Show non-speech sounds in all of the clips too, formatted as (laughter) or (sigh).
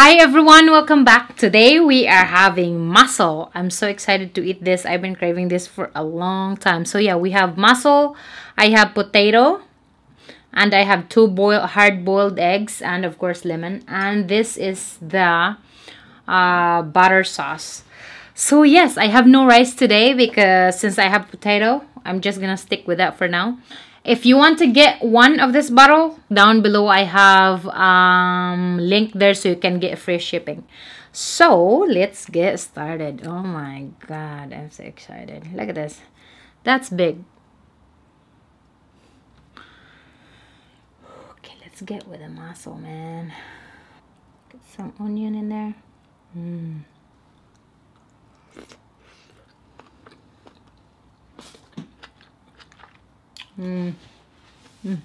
Hi everyone, welcome back. Today we are having mussel. I'm so excited to eat this. I've been craving this for a long time. So yeah, we have mussel, I have potato, and I have two boiled hard-boiled eggs, and of course lemon. And this is the uh, butter sauce. So yes, I have no rice today because since I have potato, I'm just gonna stick with that for now. If you want to get one of this bottle, down below I have um, link there so you can get free shipping. So, let's get started. Oh my god, I'm so excited. Look at this. That's big. Okay, let's get with the mussel, man. Get some onion in there. Mmm. Mm. Mm.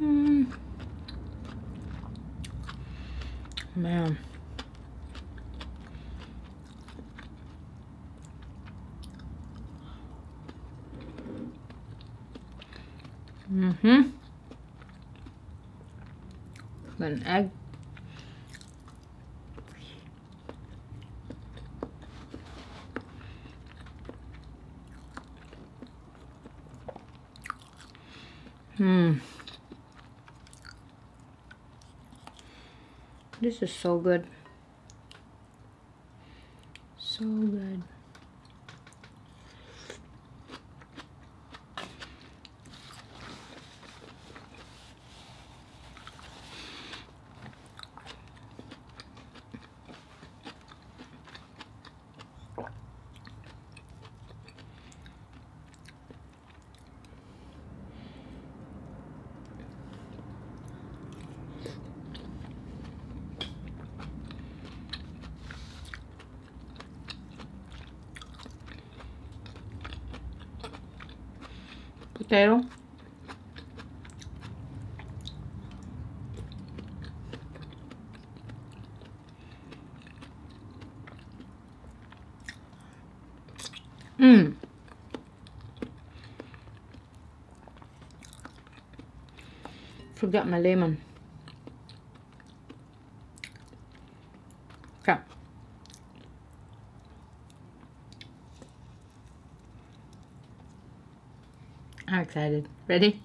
Mm. Man. Mm-hmm. An egg Hmm. This is so good. So good. Potato. Mmm. Forgot my lemon. Okay. I'm excited. Ready?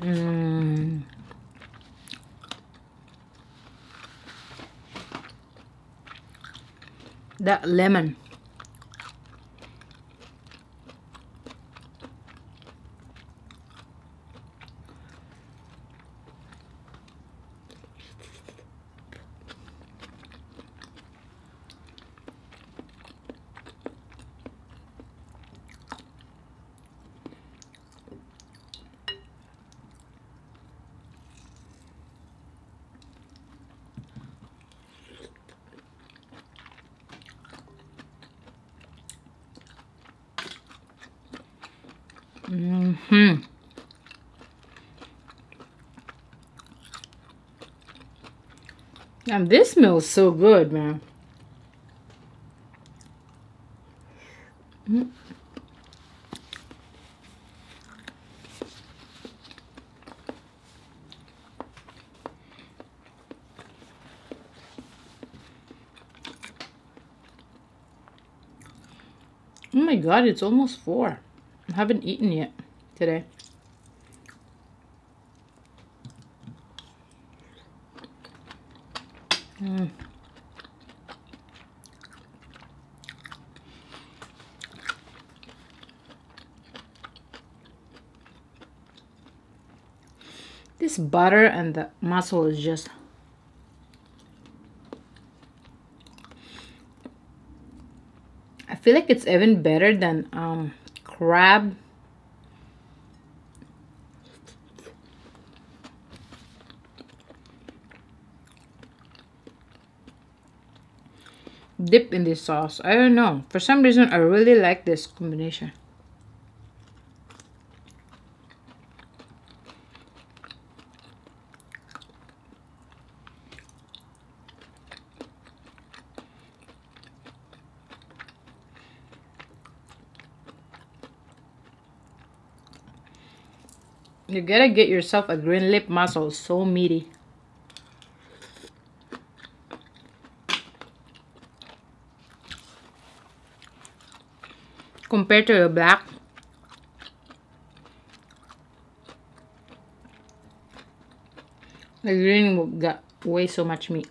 Mmm. That lemon. Mm-hmm. And this smells so good, man. Mm. Oh my god, it's almost four. I haven't eaten yet today. Mm. This butter and the mussel is just I feel like it's even better than um, crab dip in this sauce. I don't know. For some reason, I really like this combination. You gotta get yourself a green lip mussel. So meaty. Compared to your black. The green got way so much meat.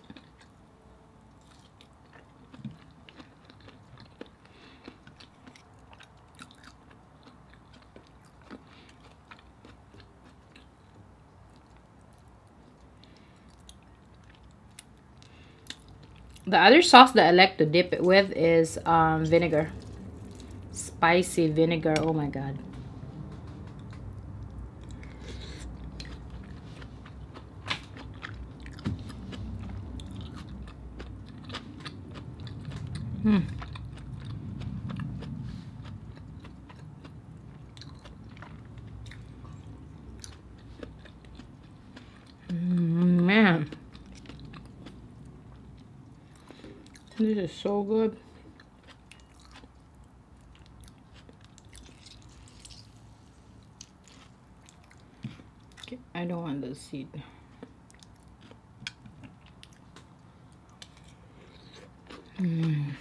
The other sauce that I like to dip it with is um, vinegar. Spicy vinegar. Oh my god. Hmm. Man. This is so good. Okay, I don't want the seed. Mm.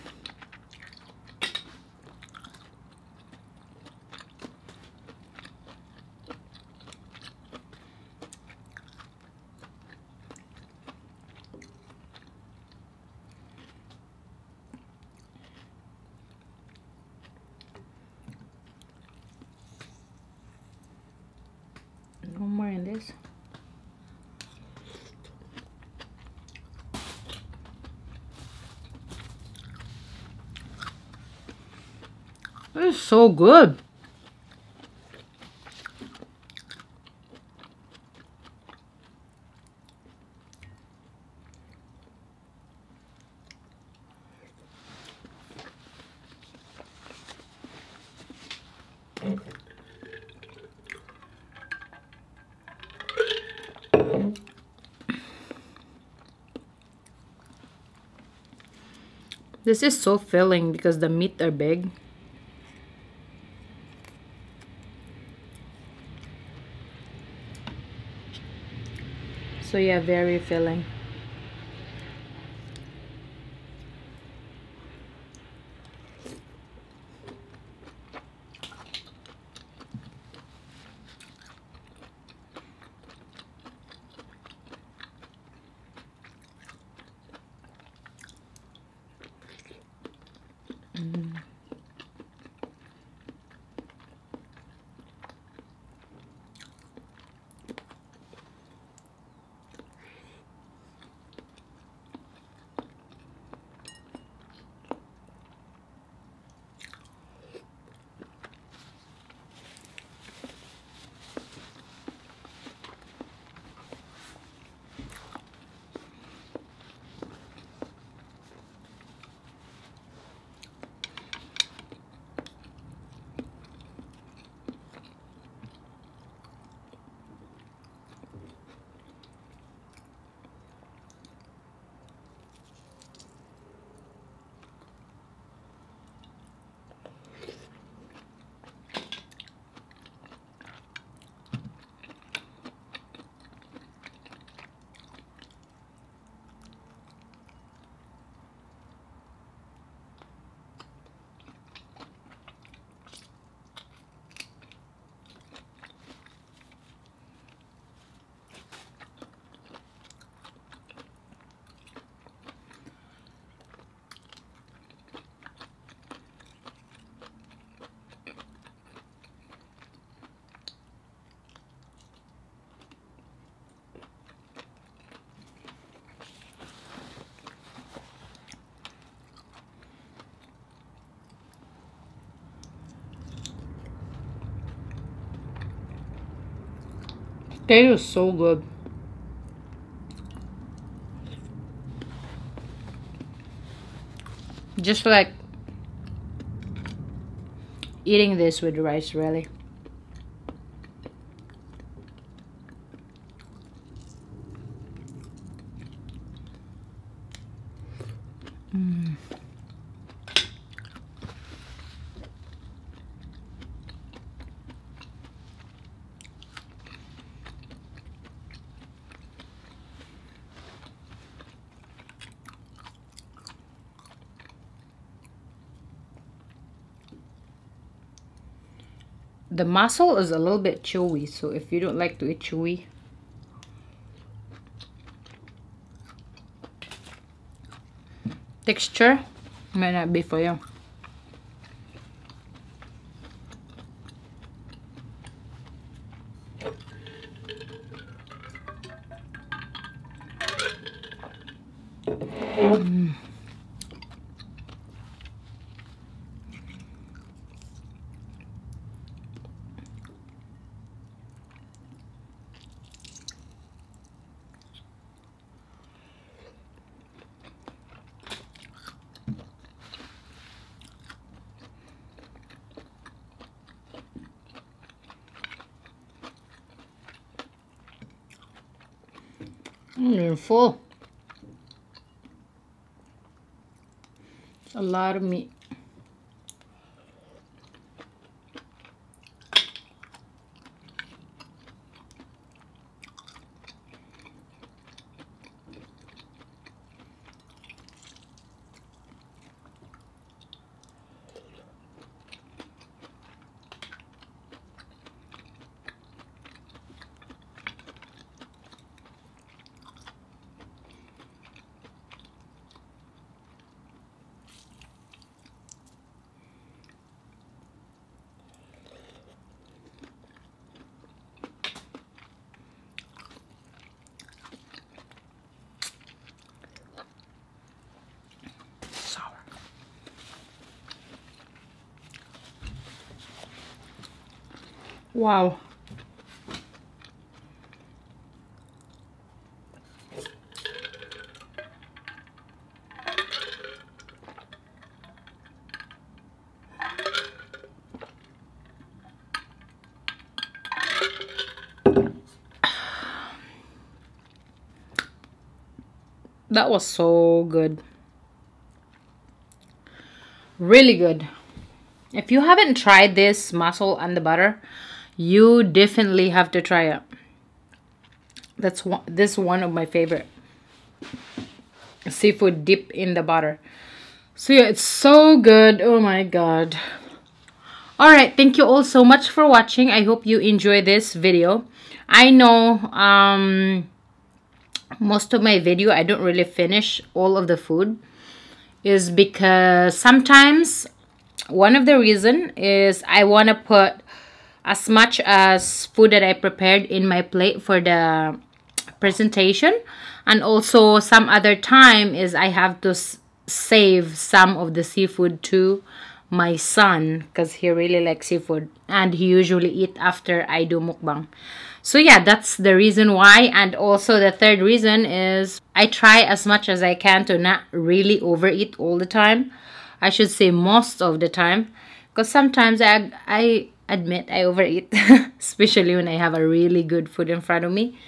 No more in this. This is so good. This is so filling because the meat are big. So yeah, very filling. Potato is so good. Just like eating this with rice, really. Mm. The mussel is a little bit chewy so if you don't like to eat chewy texture might not be for you mm. I'm full. a lot of meat. Wow. That was so good. Really good. If you haven't tried this mussel and the butter, you definitely have to try it. That's one this one of my favorite. Seafood dip in the butter. So yeah it's so good. Oh my god. All right thank you all so much for watching. I hope you enjoy this video. I know um most of my video i don't really finish all of the food is because sometimes one of the reason is i want to put as much as food that I prepared in my plate for the presentation and also some other time is I have to save some of the seafood to my son because he really likes seafood and he usually eat after I do mukbang. So yeah, that's the reason why. And also the third reason is I try as much as I can to not really overeat all the time. I should say most of the time. Because sometimes I, I admit I overeat, (laughs) especially when I have a really good food in front of me.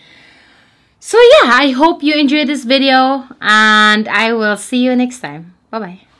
So yeah, I hope you enjoyed this video and I will see you next time. Bye-bye.